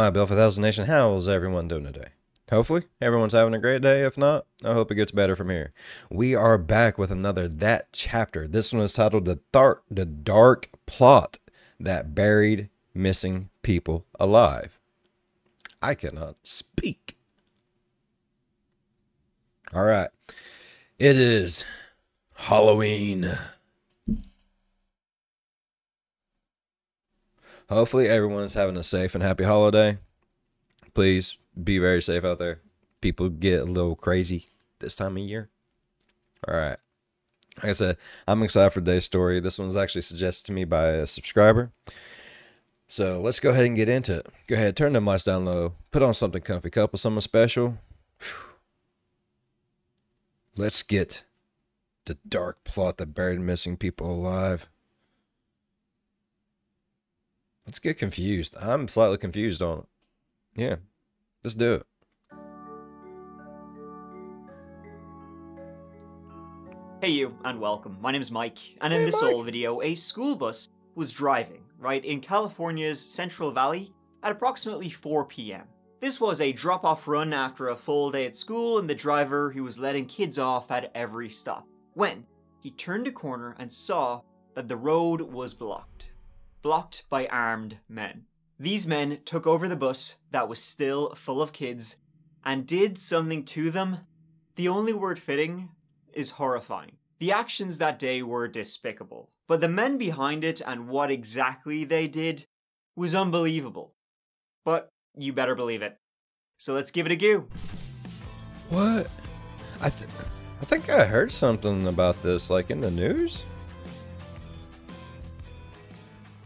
my Bill for Thousand Nation. How's everyone doing today? Hopefully, everyone's having a great day. If not, I hope it gets better from here. We are back with another That chapter. This one is titled The Dark, the Dark Plot That Buried Missing People Alive. I cannot speak. All right. It is Halloween. Hopefully, everyone's having a safe and happy holiday. Please be very safe out there. People get a little crazy this time of year. All right. Like I said, I'm excited for today's story. This one's actually suggested to me by a subscriber. So let's go ahead and get into it. Go ahead, turn the mics down low, put on something comfy, couple something special. Let's get the dark plot that buried missing people alive. Let's get confused. I'm slightly confused on it. Yeah, let's do it. Hey you, and welcome. My name is Mike, and in Hey, this Mike. old video, a school bus was driving, right, in California's Central Valley at approximately 4 p.m. This was a drop-off run after a full day at school, and the driver, who was letting kids off at every stop, when he turned a corner and saw that the road was blocked. Blocked by armed men. These men took over the bus that was still full of kids and did something to them. The only word fitting is horrifying. The actions that day were despicable, but the men behind it and what exactly they did was unbelievable. But you better believe it. So let's give it a go. What? I th- I think I heard something about this, like in the news.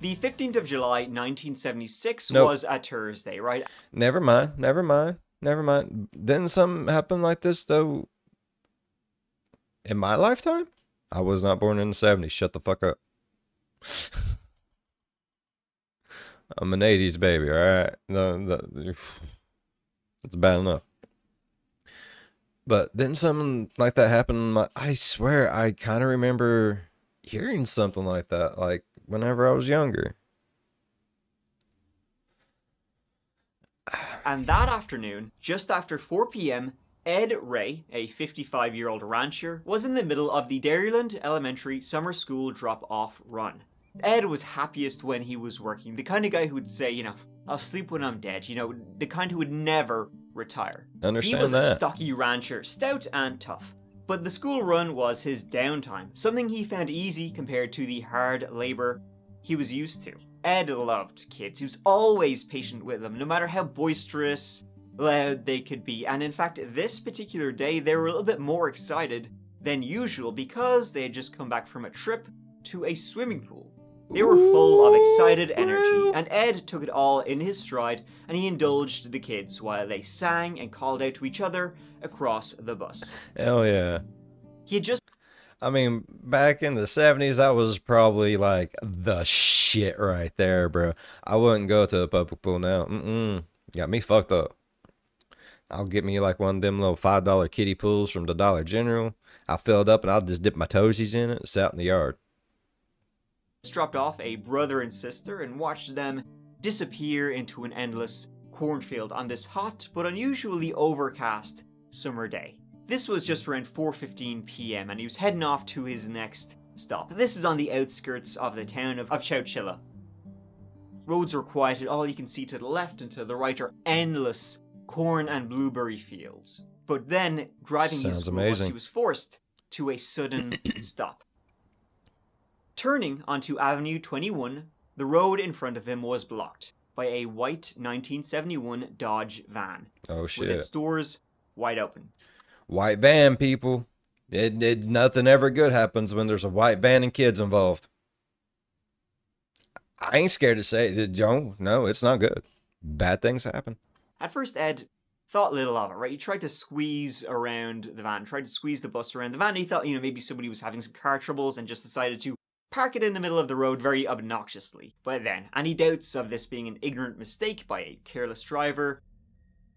The 15th of July 1976 Nope. was a Thursday, right? Never mind. Never mind. Never mind. Didn't something happen like this though? In my lifetime, I was not born in the '70s. Shut the fuck up. I'm an '80s baby. All right. No, the, it's bad enough. But didn't something like that happen? my- I swear, I kind of remember hearing something like that, like whenever I was younger. And that afternoon, just after 4 p.m., Ed Ray, a 55 year old rancher, was in the middle of the Dairyland Elementary Summer School drop off run. Ed was happiest when he was working, the kind of guy who would say, you know, I'll sleep when I'm dead, you know, the kind who would never retire. Understand he was a stocky rancher, stout and tough. But the school run was his downtime, something he found easy compared to the hard labor he was used to. Ed loved kids. He was always patient with them, no matter how boisterous, loud they could be. And in fact, this particular day, they were a little bit more excited than usual because they had just come back from a trip to a swimming pool. They were full of excited energy, and Ed took it all in his stride and he indulged the kids while they sang and called out to each other across the bus. Hell yeah. He had just I mean, back in the 70s, that was probably like the shit right there, bro. I wouldn't go to a public pool now. Mm-mm. Got me fucked up. I'll get me like one of them little $5 kiddie pools from the Dollar General. I'll fill it up and I'll just dip my toesies in it and sit out in the yard. Dropped off a brother and sister and watched them disappear into an endless cornfield on this hot but unusually overcast summer day. This was just around 4:15 p.m. and he was heading off to his next stop. This is on the outskirts of the town of, of Chowchilla. Roads are quiet and all you can see to the left and to the right are endless corn and blueberry fields. But then, driving his Sounds bus, amazing. he was forced to a sudden stop. Turning onto Avenue 21, the road in front of him was blocked by a white 1971 Dodge van Oh with shit. its doors wide open. White van, people. It, it, nothing ever good happens when there's a white van and kids involved. I ain't scared to say it. Don't. No, it's not good. Bad things happen. At first, Ed thought little of it, right? He tried to squeeze around the van, tried to squeeze the bus around the van. He thought, you know, maybe somebody was having some car troubles and just decided to park it in the middle of the road very obnoxiously. But then, any doubts of this being an ignorant mistake by a careless driver,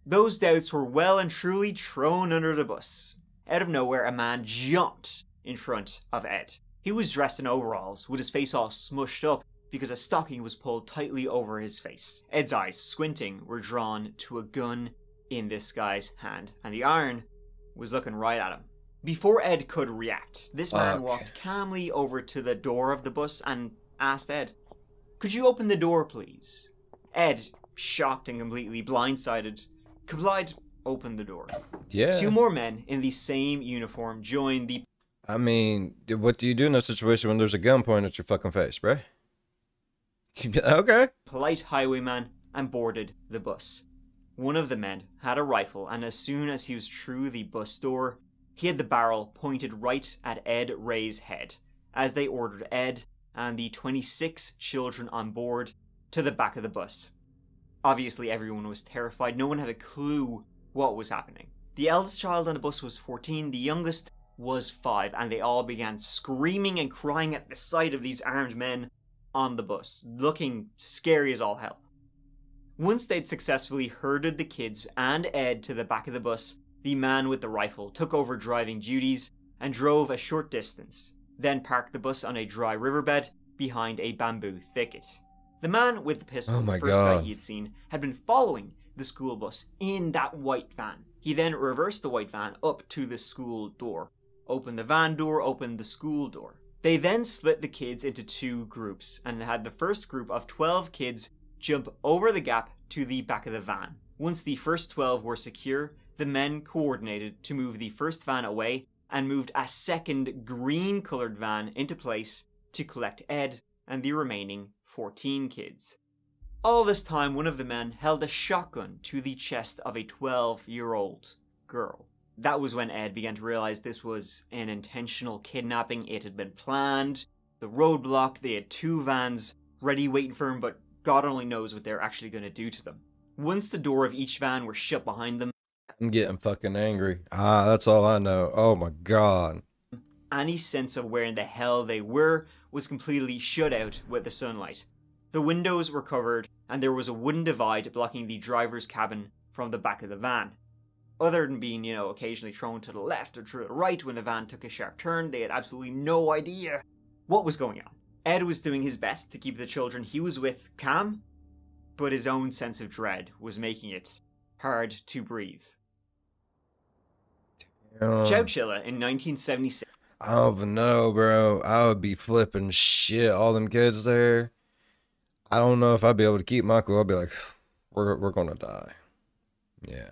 those doubts were well and truly thrown under the bus. Out of nowhere, a man jumped in front of Ed. He was dressed in overalls, with his face all smushed up, because a stocking was pulled tightly over his face. Ed's eyes, squinting, were drawn to a gun in this guy's hand, and the iron was looking right at him. Before Ed could react, this man walked calmly over to the door of the bus and asked Ed, Could you open the door, please? Ed, shocked and completely blindsided, complied, opened the door. Yeah. Two more men in the same uniform joined the I mean, what do you do in a situation when there's a gun pointed at your fucking face, bruh? okay. polite highwayman and boarded the bus. One of the men had a rifle, and as soon as he was through the bus door, he had the barrel pointed right at Ed Ray's head, as they ordered Ed and the 26 children on board to the back of the bus. Obviously, everyone was terrified. No one had a clue what was happening. The eldest child on the bus was 14, the youngest was 5, and they all began screaming and crying at the sight of these armed men on the bus, looking scary as all hell. Once they'd successfully herded the kids and Ed to the back of the bus, the man with the rifle took over driving duties and drove a short distance, then parked the bus on a dry riverbed behind a bamboo thicket. The man with the pistol, Oh my the first guy God. he had seen, had been following the school bus in that white van. He then reversed the white van up to the school door, opened the van door, opened the school door. They then split the kids into two groups and had the first group of 12 kids jump over the gap to the back of the van. Once the first 12 were secure, the men coordinated to move the first van away and moved a second green colored van into place to collect Ed and the remaining 14 kids. All this time, one of the men held a shotgun to the chest of a 12 year old girl. That was when Ed began to realize this was an intentional kidnapping. It had been planned. The roadblock, they had two vans ready waiting for him, but God only knows what they're actually going to do to them. Once the door of each van were shut behind them, I'm getting fucking angry. Ah, that's all I know. Oh my god. any sense of where in the hell they were was completely shut out with the sunlight. The windows were covered, and there was a wooden divide blocking the driver's cabin from the back of the van. Other than being, you know, occasionally thrown to the left or to the right when the van took a sharp turn, they had absolutely no idea what was going on. Ed was doing his best to keep the children he was with calm, but his own sense of dread was making it hard to breathe. Um, Chowchilla in 1976 I don't even know, bro. I would be flipping shit. All them kids there. I don't know if I'd be able to keep my cool. I'd be like, we're we're gonna die. Yeah.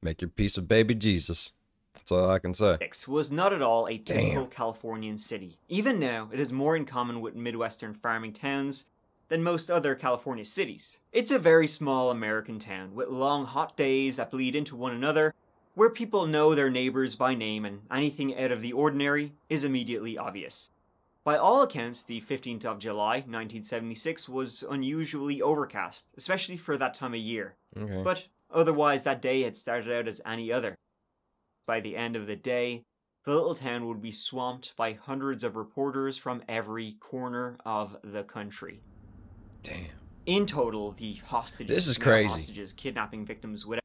Make your peace with baby Jesus. That's all I can say. Phoenix was not at all a typical Damn. Californian city. Even now, it is more in common with Midwestern farming towns than most other California cities. It's a very small American town with long hot days that bleed into one another, where people know their neighbors by name and anything out of the ordinary is immediately obvious. By all accounts, the 15th of July, 1976 was unusually overcast, especially for that time of year. Okay. But otherwise, that day had started out as any other. By the end of the day, the little town would be swamped by hundreds of reporters from every corner of the country. Damn. In total, the hostages, This is crazy. hostages, kidnapping victims would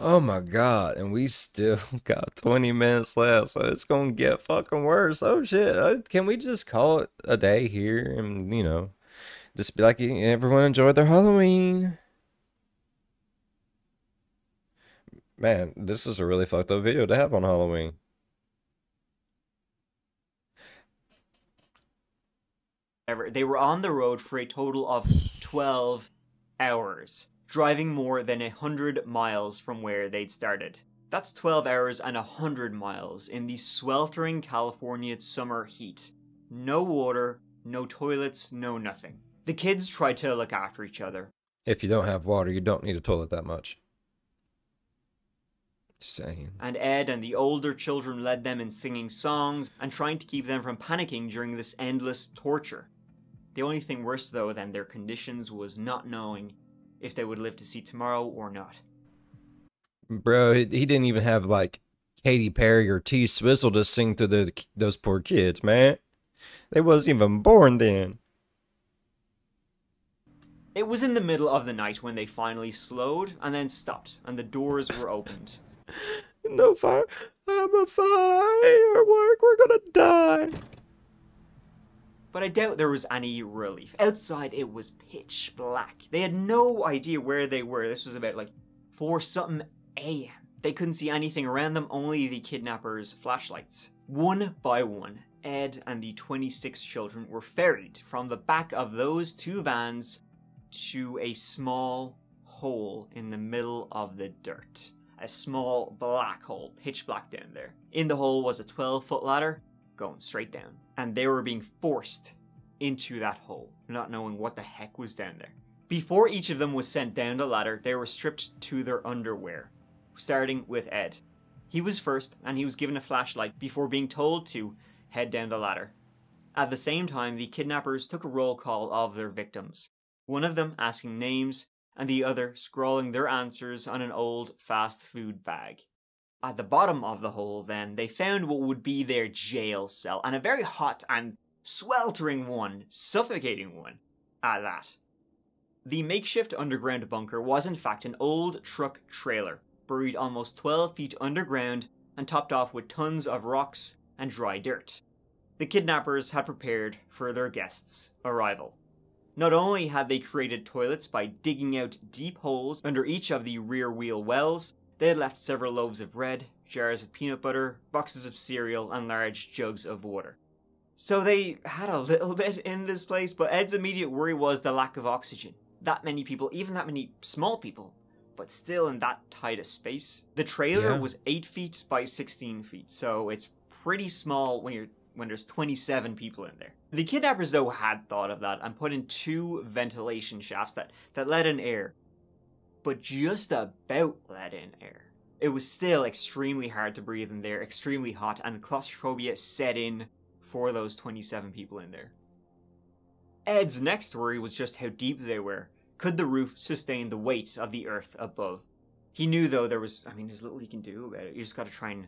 Oh my god. And we still got 20 minutes left, so it's gonna get fucking worse. Oh shit. Can we just call it a day here and you know just be like everyone enjoyed their Halloween? Man, this is a really fucked up video to have on Halloween. They were on the road for a total of 12 hours, driving more than 100 miles from where they'd started. That's 12 hours and 100 miles in the sweltering California summer heat. No water, no toilets, no nothing. The kids tried to look after each other, If you don't have water, you don't need a toilet that much. Just saying. and Ed and the older children led them in singing songs and trying to keep them from panicking during this endless torture. The only thing worse, though, than their conditions was not knowing if they would live to see tomorrow or not. Bro, he, didn't even have like Katy Perry or T Swizzle to sing to the those poor kids, man. They wasn't even born then. It was in the middle of the night when they finally slowed and then stopped, and the doors were opened. No fire. I'm a firework. We're gonna die. But I doubt there was any relief. Outside, it was pitch black. They had no idea where they were. This was about like 4 something a.m. They couldn't see anything around them, only the kidnappers' flashlights. One by one, Ed and the 26 children were ferried from the back of those two vans to a small hole in the middle of the dirt. A small black hole, pitch black down there. In the hole was a 12 foot ladder going straight down. And they were being forced into that hole, not knowing what the heck was down there. Before each of them was sent down the ladder, they were stripped to their underwear, starting with Ed. He was first, and he was given a flashlight before being told to head down the ladder. At the same time, the kidnappers took a roll call of their victims, one of them asking names, and the other scrawling their answers on an old fast food bag. At the bottom of the hole, then, they found what would be their jail cell, and a very hot and sweltering one, suffocating one, at that. The makeshift underground bunker was in fact an old truck trailer, buried almost 12 feet underground and topped off with tons of rocks and dry dirt. The kidnappers had prepared for their guests' arrival. Not only had they created toilets by digging out deep holes under each of the rear wheel wells, they had left several loaves of bread, jars of peanut butter, boxes of cereal, and large jugs of water. So they had a little bit in this place, but Ed's immediate worry was the lack of oxygen. That many people, even that many small people, but still in that tight a space. The trailer Yeah. was 8 feet by 16 feet, so it's pretty small when you're when there's 27 people in there. The kidnappers though had thought of that and put in two ventilation shafts that, that let in air, but just about let in air. It was still extremely hard to breathe in there, extremely hot, and claustrophobia set in for those 27 people in there. Ed's next worry was just how deep they were. Could the roof sustain the weight of the earth above? He knew though there was I mean there's little you can do about it. You just gotta try and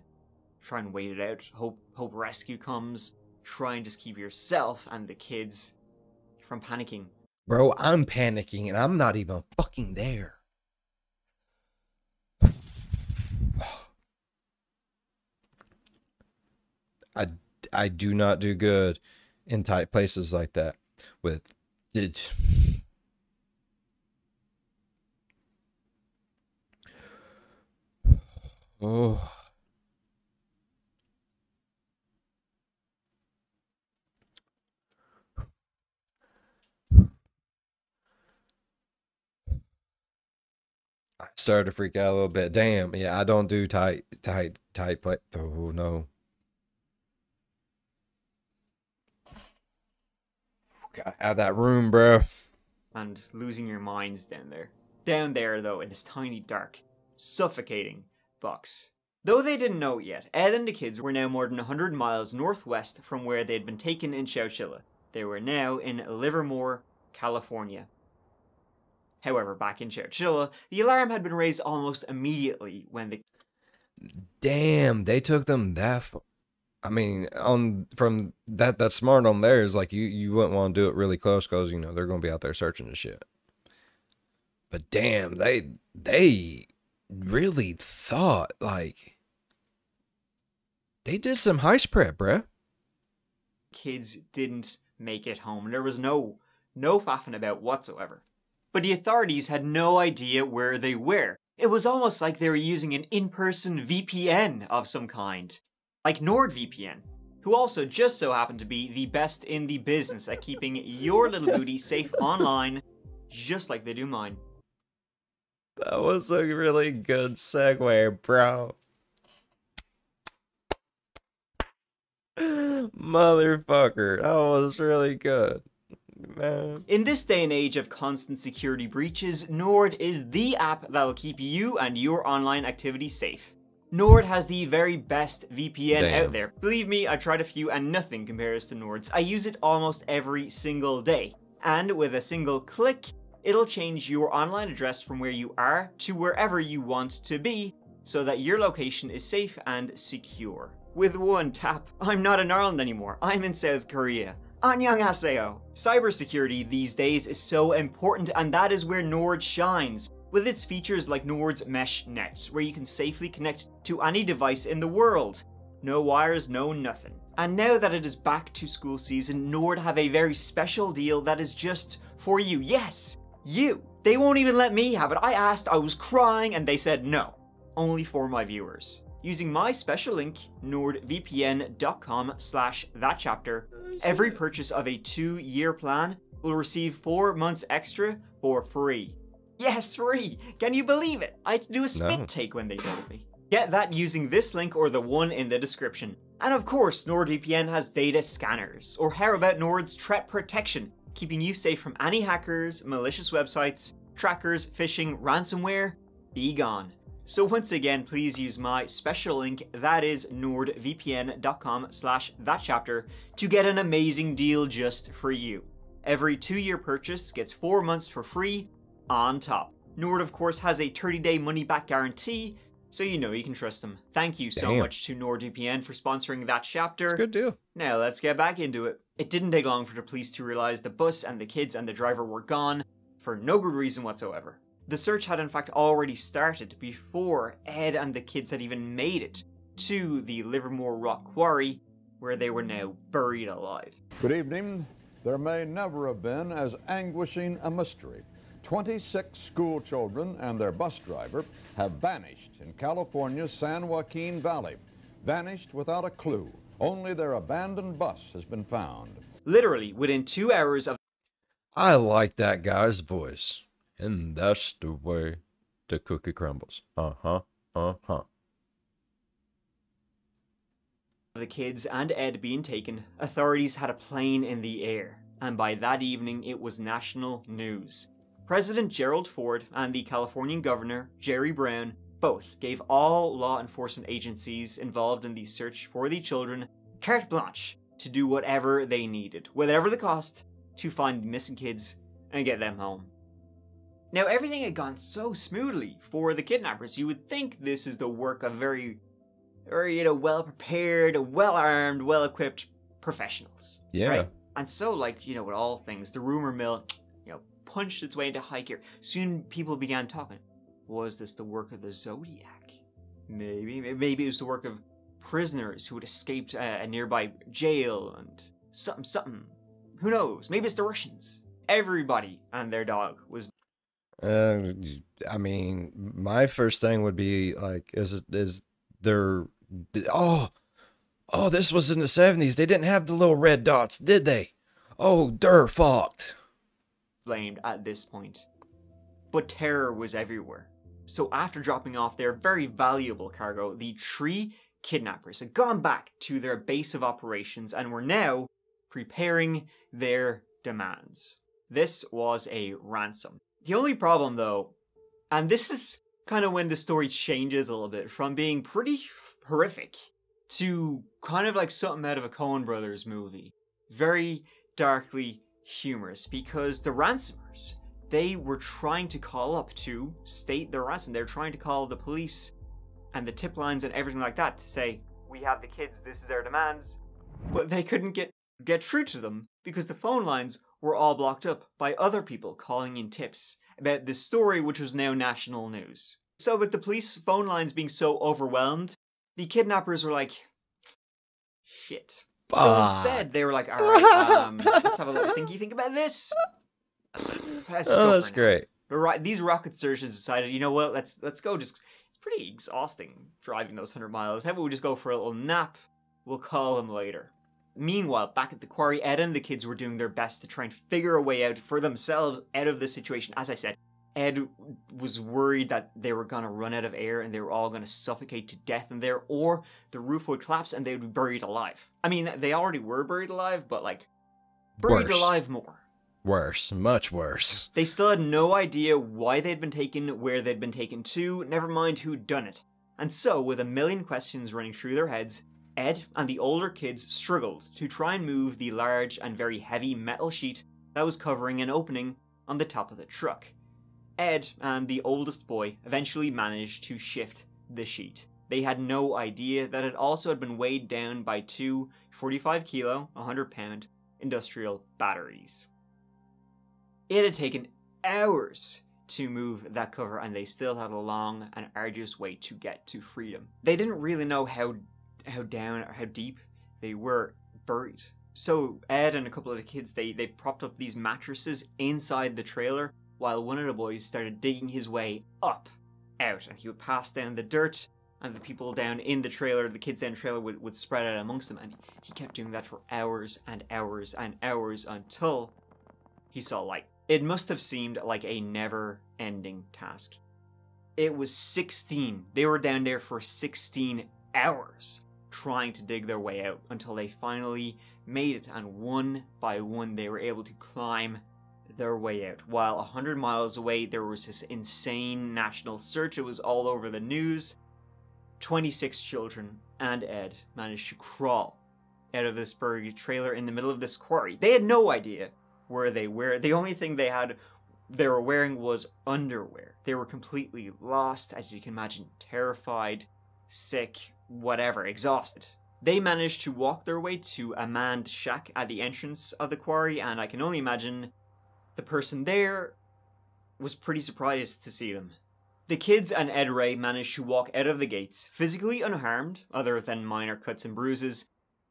try and wait it out. Hope hope rescue comes. Try and just keep yourself and the kids from panicking. Bro, I'm panicking and I'm not even fucking there. I, I do not do good in tight places like that with did Oh. I started to freak out a little bit. Damn, yeah, I don't do tight, tight, tight play. Oh no. Gotta have that room, bro. and losing your minds down there. Down there, though, in this tiny, dark, suffocating box. Though they didn't know it yet, Ed and the kids were now more than 100 miles northwest from where they had been taken in Chowchilla. They were now in Livermore, California. However, back in Chowchilla, the alarm had been raised almost immediately when the Damn, they took them that. F- I mean, on from that that's smart on theirs. Like you, you wouldn't want to do it really close because you know they're gonna be out there searching the shit. But damn, they they really thought like they did some heist prep, bruh. kids didn't make it home. There was no no faffing about whatsoever. But the authorities had no idea where they were. It was almost like they were using an in-person VPN of some kind. Like NordVPN, who also just so happened to be the best in the business at keeping your little booty safe online, just like they do mine. That was a really good segue, bro. Motherfucker, that was really good, man. In this day and age of constant security breaches, Nord is the app that will keep you and your online activity safe. Nord has the very best VPN Damn. out there. Believe me, I tried a few and nothing compares to Nord's. I use it almost every single day. And with a single click, it'll change your online address from where you are to wherever you want to be so that your location is safe and secure. With one tap, I'm not in Ireland anymore. I'm in South Korea. Annyeonghaseyo. Cybersecurity these days is so important and that is where Nord shines. With its features like Nord's mesh nets, where you can safely connect to any device in the world. No wires, no nothing. And now that it is back to school season, Nord have a very special deal that is just for you. Yes, you. They won't even let me have it. I asked, I was crying, and they said no. Only for my viewers. Using my special link, nordvpn.com slash that chapter, every purchase of a two-year plan will receive four months extra for free. Yes, free! Can you believe it? I had to do a spit No. take when they told me. Get that using this link or the one in the description. And of course, NordVPN has data scanners. Or how about Nord's threat protection, keeping you safe from any hackers, malicious websites, trackers, phishing, ransomware? Be gone. So once again, please use my special link, that is nordvpn.com slash that chapter, to get an amazing deal just for you. Every two-year purchase gets four months for free on top. Nord, of course, has a 30-day money-back guarantee, so you know you can trust them. Thank you so Damn. much to NordVPN for sponsoring that chapter. It's a good deal. Now let's get back into it. It didn't take long for the police to realize the bus and the kids and the driver were gone for no good reason whatsoever. The search had in fact already started before Ed and the kids had even made it to the Livermore Rock Quarry, where they were now buried alive. Good evening. There may never have been as anguishing a mystery. 26 school children and their bus driver have vanished in California's San Joaquin Valley. Vanished without a clue. Only their abandoned bus has been found. Literally, within two hours of I like that guy's voice. And that's the way the cookie crumbles. Uh huh. Uh huh. the kids and Ed being taken, authorities had a plane in the air, and by that evening it was national news. President Gerald Ford and the Californian governor, Jerry Brown, both gave all law enforcement agencies involved in the search for the children carte blanche to do whatever they needed, whatever the cost, to find the missing kids and get them home. Now, everything had gone so smoothly for the kidnappers, you would think this is the work of very or you know well prepared well armed well equipped professionals Yeah. right and so like you know with all things the rumor mill punched its way into high gear soon people began talking was this the work of the zodiac maybe maybe it was the work of prisoners who had escaped a nearby jail and something something who knows maybe it's the russians everybody and their dog was Uh, I mean, my first thing would be like, is it is there? Oh, oh, this was in the seventies. They didn't have the little red dots, did they? Oh, they're fucked. Blamed at this point. But terror was everywhere. So after dropping off their very valuable cargo, the three kidnappers had gone back to their base of operations and were now preparing their demands. This was a ransom. The only problem though, and this is kind of when the story changes a little bit from being pretty horrific to kind of like something out of a Coen Brothers movie. Very darkly humorous because the ransomers they were trying to call up to state their ransom. They're trying to call the police and the tip lines and everything like that to say, "We have the kids. This is their demands," but they couldn't get get through to them because the phone lines were all blocked up by other people calling in tips about this story, which was now national news. So, with the police phone lines being so overwhelmed, the kidnappers were like, "Shit." So instead, they were like, "All right, um, let's have a little thinky think about this." Let's Oh, that's great. But right, these rocket surgeons decided, you know what? Let's let's go. Just it's pretty exhausting driving those hundred miles. How about we just go for a little nap? We'll call them later. Meanwhile, back at the quarry, Ed and the kids were doing their best to try and figure a way out for themselves out of the situation. As I said, Ed was worried that they were gonna run out of air and they were all gonna suffocate to death in there, or the roof would collapse and they would be buried alive. I mean, they already were buried alive, but like buried Worse. alive more. Worse, much worse. They still had no idea why they'd been taken, where they'd been taken to, never mind who'd done it. And so, with a million questions running through their heads, Ed and the older kids struggled to try and move the large and very heavy metal sheet that was covering an opening on the top of the truck. Ed and the oldest boy eventually managed to shift the sheet. They had no idea that it also had been weighed down by two 45 kilo, 100 pound industrial batteries. It had taken hours to move that cover, and they still had a long and arduous way to get to freedom. They didn't really know how how down or how deep they were buried. So Ed and a couple of the kids they they propped up these mattresses inside the trailer while one of the boys started digging his way up out and he would pass down the dirt and the people down in the trailer, the kids down the trailer would, would spread out amongst them and he kept doing that for hours and hours and hours until he saw light. It must have seemed like a never ending task. It was 16. They were down there for 16 hours trying to dig their way out until they finally made it, and one by one they were able to climb their way out. While 100 miles away, there was this insane national search. It was all over the news. 26 children and Ed managed to crawl out of this buried trailer in the middle of this quarry. They had no idea where they were. The only thing they had they were wearing was underwear. They were completely lost, as you can imagine, terrified, sick, whatever, exhausted. They managed to walk their way to a manned shack at the entrance of the quarry, and I can only imagine the person there was pretty surprised to see them. The kids and Ed Ray managed to walk out of the gates, physically unharmed, other than minor cuts and bruises,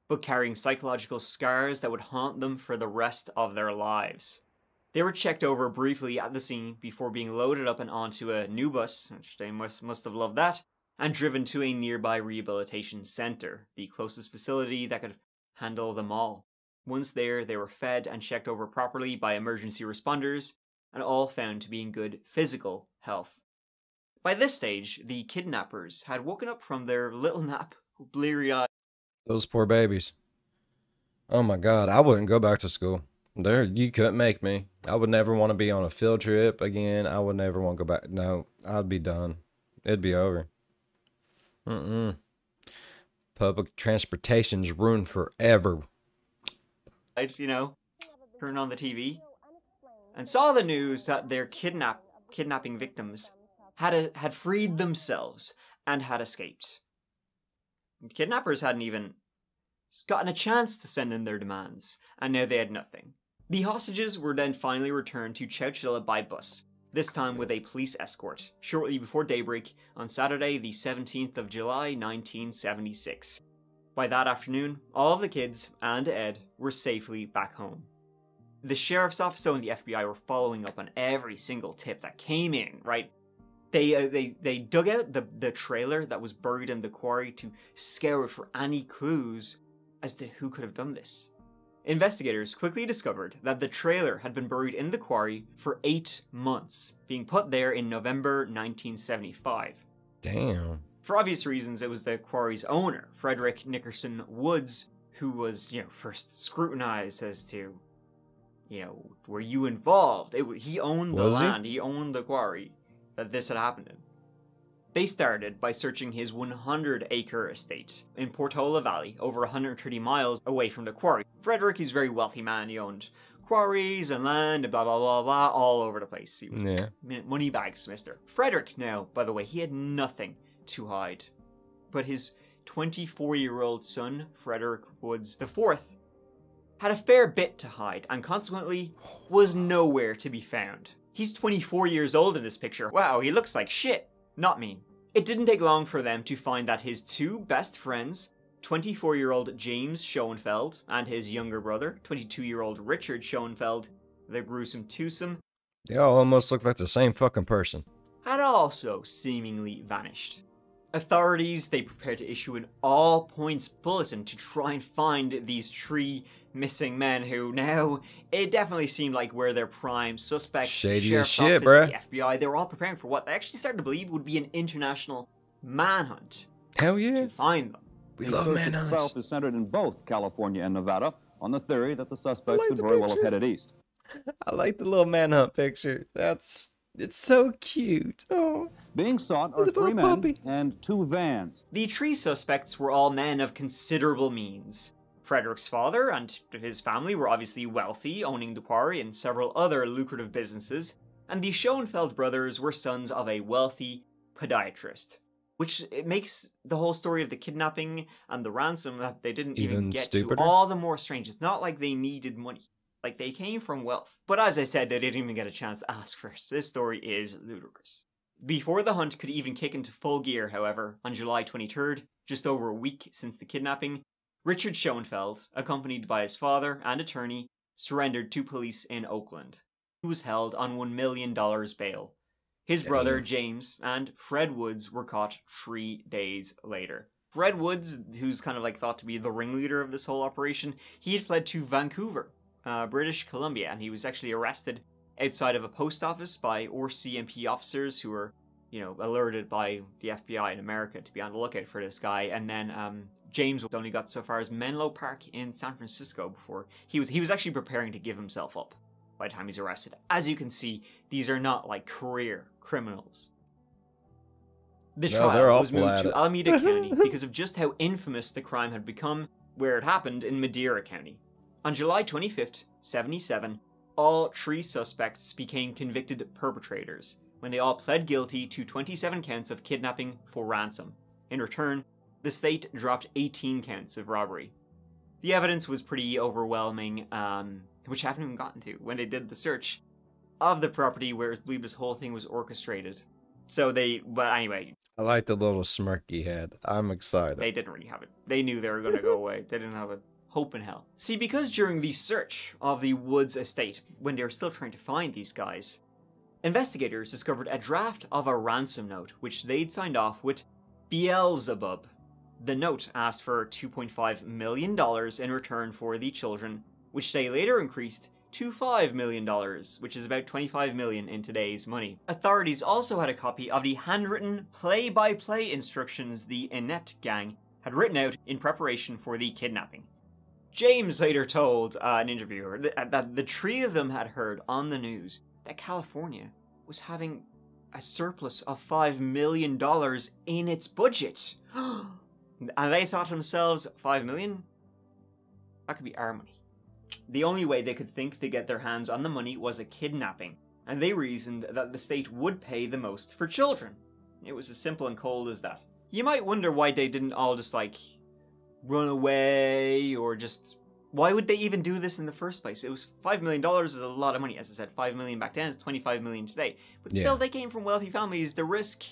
but carrying psychological scars that would haunt them for the rest of their lives. They were checked over briefly at the scene before being loaded up and onto a new bus, which they must, must have loved that, and driven to a nearby rehabilitation center, the closest facility that could handle them all. Once there, they were fed and checked over properly by emergency responders, and all found to be in good physical health. By this stage, the kidnappers had woken up from their little nap, bleary eyed. Those poor babies. Oh my god, I wouldn't go back to school. There, you couldn't make me. I would never want to be on a field trip again. I would never want to go back. No, I'd be done. It'd be over. Mm-mm. Public transportation's ruined forever. You know, turned on the TV and saw the news that their kidnap kidnapping victims had a, had freed themselves and had escaped. kidnappers hadn't even gotten a chance to send in their demands, and now they had nothing. The hostages were then finally returned to Chowchilla by bus, this time with a police escort, shortly before daybreak on Saturday, the 17th of July, 1976. By that afternoon, all of the kids and Ed were safely back home. The sheriff's office and the FBI were following up on every single tip that came in, right? They, uh, they, they dug out the, the trailer that was buried in the quarry to scour for any clues as to who could have done this. Investigators quickly discovered that the trailer had been buried in the quarry for eight months, being put there in November 1975. Damn. For obvious reasons, it was the quarry's owner, Frederick Nickerson Woods, who was, you know, first scrutinized as to, you know, were you involved? It, he owned the Was he? land, he owned the quarry that this had happened in. They started by searching his 100 acre estate in Portola Valley, over 130 miles away from the quarry. Frederick is a very wealthy man. He owned quarries and land and blah blah blah blah all over the place. He was Yeah. money bags, mister. Frederick, now, by the way, he had nothing to hide. But his 24 year old son, Frederick Woods IV, had a fair bit to hide and consequently was nowhere to be found. He's 24 years old in this picture. Wow, he looks like shit. Not me. It didn't take long for them to find that his two best friends, 24 year old James Schoenfeld and his younger brother, 22 year old Richard Schoenfeld, the gruesome twosome, They all almost look like the same fucking person. had also seemingly vanished. Authorities they prepared to issue an all points bulletin to try and find these three missing men who now it definitely seemed like were their prime suspects. Shady as shit, Office, bruh. The FBI, they were all preparing for what they actually started to believe would be an international manhunt Hell yeah. to find them. We The love search man itself is centered in both California and Nevada on the theory that the suspects like could the very well have headed east. I like the little manhunt picture. That's it's so cute. Oh. Being sought are three men puppy. and two vans. The tree suspects were all men of considerable means. Frederick's father and his family were obviously wealthy, owning the quarry and several other lucrative businesses, and the Schoenfeld brothers were sons of a wealthy podiatrist. Which it makes the whole story of the kidnapping and the ransom that they didn't even, Even get stupider? to all the more strange. It's not like they needed money. Like they came from wealth. But as I said, they didn't even get a chance to ask first. This story is ludicrous. Before the hunt could even kick into full gear, however, on July 23rd, just over a week since the kidnapping, Richard Schoenfeld, accompanied by his father and attorney, surrendered to police in Oakland. He was held on $1 million bail. His brother, James, and Fred Woods were caught three days later. Fred Woods, who's kind of like thought to be the ringleader of this whole operation, he had fled to Vancouver, uh, British Columbia, and he was actually arrested outside of a post office by RCMP officers who were, you know, alerted by the FBI in America to be on the lookout for this guy. And then um, James only got so far as Menlo Park in San Francisco before he was he was actually preparing to give himself up by the time he's arrested. As you can see, these are not like career criminals. The No, trial was moved to. Alameda County because of just how infamous the crime had become where it happened in Madera County. On July 25th, 77, all three suspects became convicted perpetrators when they all pled guilty to 27 counts of kidnapping for ransom. In return, the state dropped 18 counts of robbery. The evidence was pretty overwhelming, um, which I haven't even gotten to when they did the search of the property where I believe this whole thing was orchestrated. So they, but anyway, I like the little smirk he had. I'm excited. they didn't really have it. They knew they were going to go away. They didn't have a hope in hell. See, because during the search of the Woods estate, when they were still trying to find these guys, investigators discovered a draft of a ransom note which they'd signed off with Beelzebub. The note asked for $2.5 million in return for the children, which they later increased to $5 million, which is about 25 million in today's money. Authorities also had a copy of the handwritten play-by-play instructions the Inept gang had written out in preparation for the kidnapping. James later told uh, an interviewer that, that the three of them had heard on the news that California was having a surplus of $5 million in its budget. and they thought to themselves, 5 million? That could be our money. The only way they could think to get their hands on the money was a kidnapping, and they reasoned that the state would pay the most for children. It was as simple and cold as that. You might wonder why they didn't all just like run away or just why would they even do this in the first place? It was five million dollars is a lot of money. As I said, five million back then is twenty-five million today. But still, Yeah. they came from wealthy families. The risk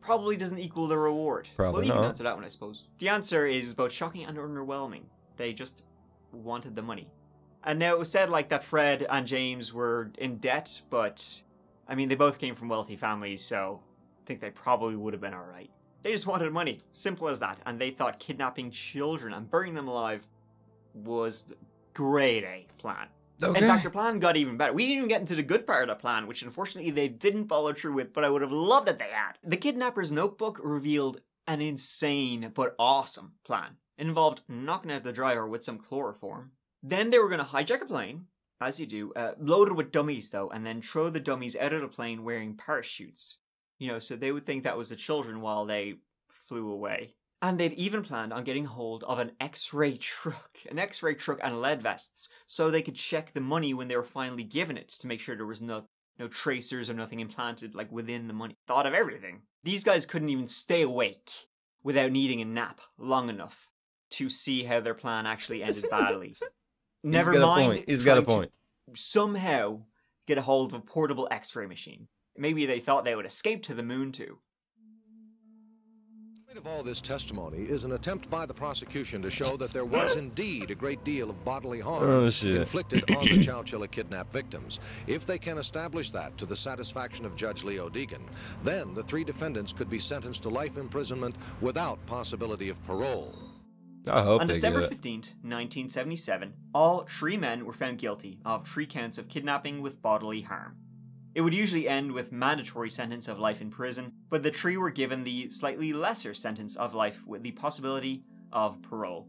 probably doesn't equal the reward. Probably we'll even not. answer that one, I suppose. The answer is both shocking and underwhelming. They just wanted the money. And now it was said like that Fred and James were in debt, but I mean they both came from wealthy families, so I think they probably would have been alright. They just wanted money. Simple as that. And they thought kidnapping children and burning them alive was the grade A plan. Okay. In fact, their plan got even better. We didn't even get into the good part of the plan, which unfortunately they didn't follow through with, but I would have loved that they had. The kidnapper's notebook revealed an insane but awesome plan. It involved knocking out the driver with some chloroform. Then they were going to hijack a plane, as you do, uh, loaded with dummies though, and then throw the dummies out of the plane wearing parachutes. You know, so they would think that was the children while they flew away. And they'd even planned on getting hold of an X-ray truck, an X-ray truck and lead vests, so they could check the money when they were finally given it to make sure there was no no tracers or nothing implanted like within the money. Thought of everything. These guys couldn't even stay awake without needing a nap long enough to see how their plan actually ended badly. Never He's mind. a point. He's got a point. somehow get a hold of a portable X-ray machine. Maybe they thought they would escape to the moon too. The point of all this testimony is an attempt by the prosecution to show that there was indeed a great deal of bodily harm Oh, inflicted on the Chowchilla kidnap victims. If they can establish that to the satisfaction of Judge Leo Deegan, then the three defendants could be sentenced to life imprisonment without possibility of parole. I hope On they December get it. 15th, 1977, all three men were found guilty of three counts of kidnapping with bodily harm. It would usually end with mandatory sentence of life in prison, but the three were given the slightly lesser sentence of life with the possibility of parole.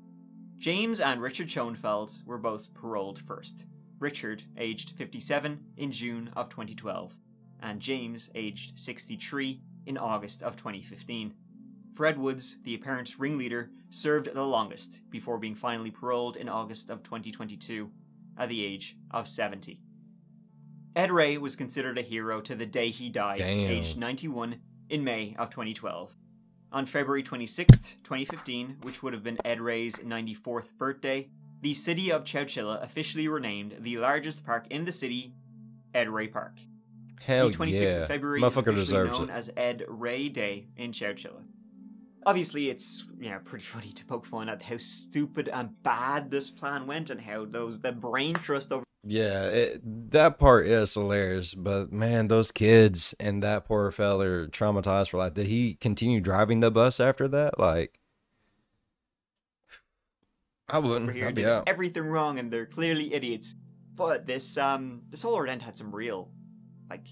James and Richard Schoenfeld were both paroled first. Richard, aged 57, in June of 2012, and James, aged 63, in August of 2015. Fred Woods, the apparent ringleader, served the longest before being finally paroled in August of 2022 at the age of 70. Ed Ray was considered a hero to the day he died, Damn. aged 91, in May of 2012. On February 26th, 2015, which would have been Ed Ray's 94th birthday, the city of Chowchilla officially renamed the largest park in the city Ed Ray Park. Hell the 26th yeah. of February is Motherfucker deserves known it. as Ed Ray Day in Chowchilla. Obviously, it's you know pretty funny to poke fun at how stupid and bad this plan went, and how those the brain trust over Yeah, it, that part is hilarious, but man, those kids and that poor fella are traumatized for life. Did he continue driving the bus after that? Like, I wouldn't. here I'd be out. everything wrong, and they're clearly idiots. But this um this whole event had some real like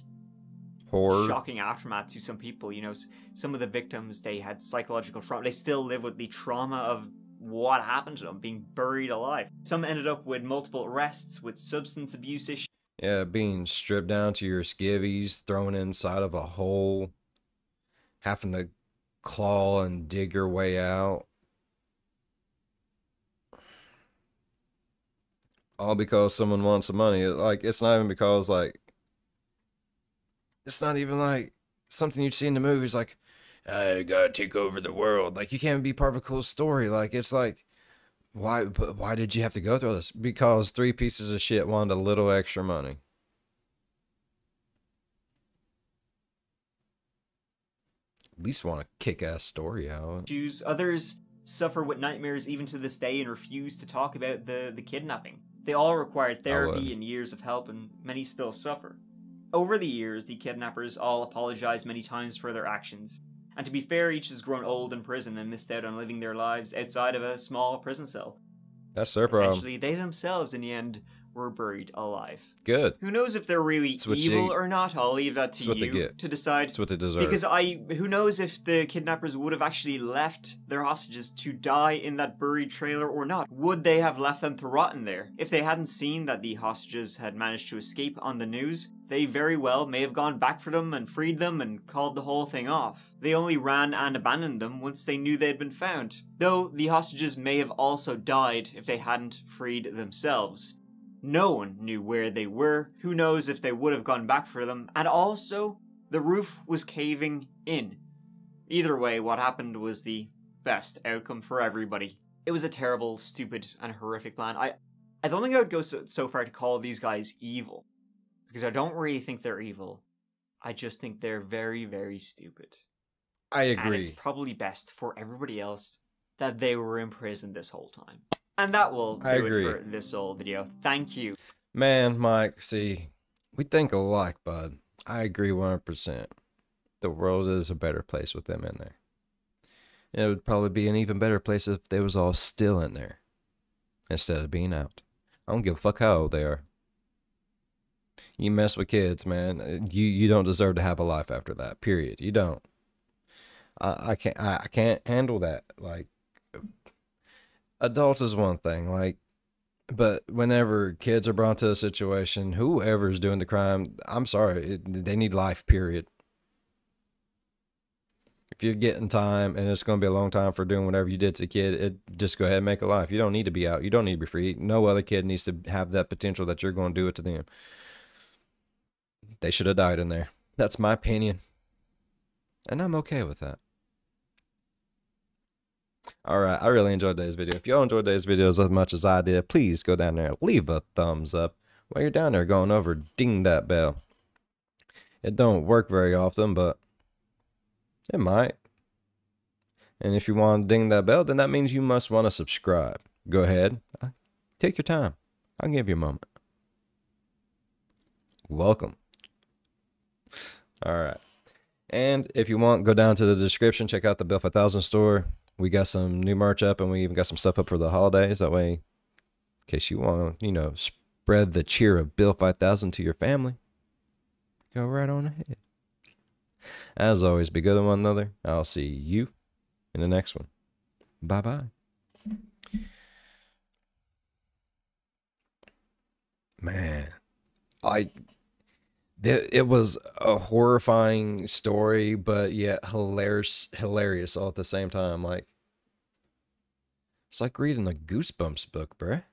Horror. shocking aftermath to some people. You know, some of the victims they had psychological trauma. They still live with the trauma of what happened to them, being buried alive. Some ended up with multiple arrests, with substance abuse issues. Yeah, being stripped down to your skivvies, thrown inside of a hole, having to claw and dig your way out. All because someone wants the money. Like, it's not even because, like, it's not even like something you'd see in the movies, like, I gotta take over the world. Like, you can't be part of a cool story. Like, it's like, why, why did you have to go through this? Because three pieces of shit wanted a little extra money. At least want a kick ass story out. Others suffer with nightmares even to this day and refuse to talk about the, the kidnapping. They all required therapy and years of help, and many still suffer. Over the years, the kidnappers all apologized many times for their actions. And to be fair, each has grown old in prison and missed out on living their lives outside of a small prison cell. That's their problem. Essentially, they themselves, in the end, were buried alive. Good. Who knows if they're really evil you- or not? I'll leave that to what they you get. to decide. That's what they deserve. Because I, who knows if the kidnappers would have actually left their hostages to die in that buried trailer or not? Would they have left them to rot in there? If they hadn't seen that the hostages had managed to escape on the news, they very well may have gone back for them and freed them and called the whole thing off. They only ran and abandoned them once they knew they had been found. Though the hostages may have also died if they hadn't freed themselves. No one knew where they were. Who knows if they would have gone back for them? And also, the roof was caving in. Either way, what happened was the best outcome for everybody. It was a terrible, stupid, and horrific plan. I, I don't think I would go so, so far to call these guys evil, because I don't really think they're evil. I just think they're very, very stupid. I And agree. it's probably best for everybody else that they were in prison this whole time. And that will do I it agree. for this whole video. Thank you. Man, Mike, see, we think alike, bud. I agree 100%. The world is a better place with them in there. It would probably be an even better place if they was all still in there instead of being out. I don't give a fuck how old they are. You mess with kids, man. You you don't deserve to have a life after that. Period. You don't. I, I can't I, I can't handle that. Like adults is one thing. Like but whenever kids are brought to a situation, whoever's doing the crime, I'm sorry, it, they need life, period. If you're getting time and it's going to be a long time for doing whatever you did to the kid, it just go ahead and make a life. You don't need to be out. You don't need to be free. No other kid needs to have that potential that you're going to do it to them. They should have died in there. That's my opinion. And I'm okay with that. All right, I really enjoyed today's video. If y'all enjoyed today's videos as much as I did, please go down there, leave a thumbs up. While you're down there going over, ding that bell. It don't work very often, but it might. And if you want to ding that bell, then that means you must want to subscribe. Go ahead, uh, take your time. I'll give you a moment. Welcome. All right. And if you want, go down to the description, check out the BIL5000 store. We got some new merch up and we even got some stuff up for the holidays. That way, in case you want you know, spread the cheer of BIL5000 to your family, go right on ahead. As always, be good to one another. I'll see you in the next one. Bye bye. Man, I there, it was a horrifying story, but yet hilarious, hilarious all at the same time. Like it's like reading a Goosebumps book, bruh.